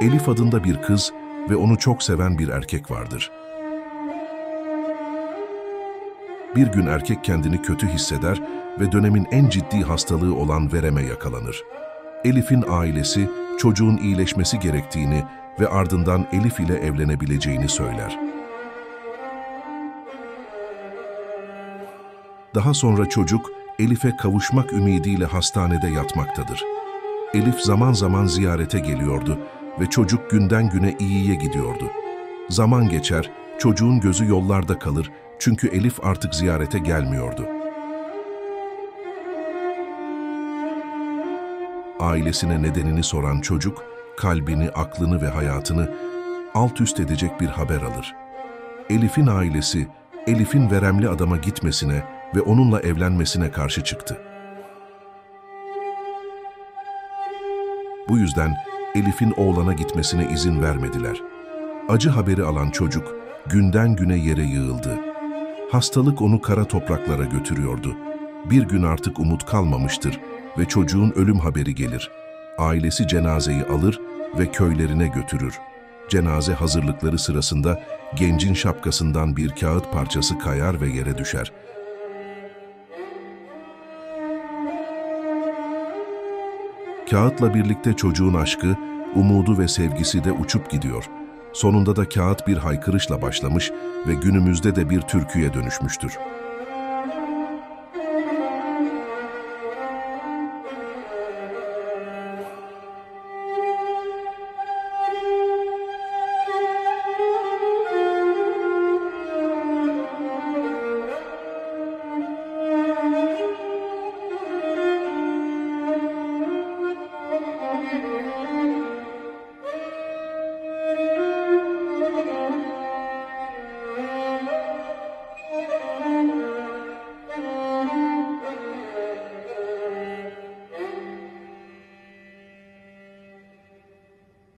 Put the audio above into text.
Elif adında bir kız ve onu çok seven bir erkek vardır. Bir gün erkek kendini kötü hisseder ve dönemin en ciddi hastalığı olan vereme yakalanır. Elif'in ailesi çocuğun iyileşmesi gerektiğini ve ardından Elif ile evlenebileceğini söyler. Daha sonra çocuk Elif'e kavuşmak ümidiyle hastanede yatmaktadır. Elif zaman zaman ziyarete geliyordu ve çocuk günden güne iyiye gidiyordu. Zaman geçer, çocuğun gözü yollarda kalır çünkü Elif artık ziyarete gelmiyordu. Ailesine nedenini soran çocuk, kalbini, aklını ve hayatını alt üst edecek bir haber alır. Elif'in ailesi, Elif'in veremli adama gitmesine ve onunla evlenmesine karşı çıktı. Bu yüzden Elif'in oğlana gitmesine izin vermediler. Acı haberi alan çocuk günden güne yere yığıldı. Hastalık onu kara topraklara götürüyordu. Bir gün artık umut kalmamıştır ve çocuğun ölüm haberi gelir. Ailesi cenazeyi alır ve köylerine götürür. Cenaze hazırlıkları sırasında gencin şapkasından bir kağıt parçası kayar ve yere düşer. Kağıtla birlikte çocuğun aşkı, umudu ve sevgisi de uçup gidiyor. Sonunda da kağıt bir haykırışla başlamış ve günümüzde de bir türküye dönüşmüştür.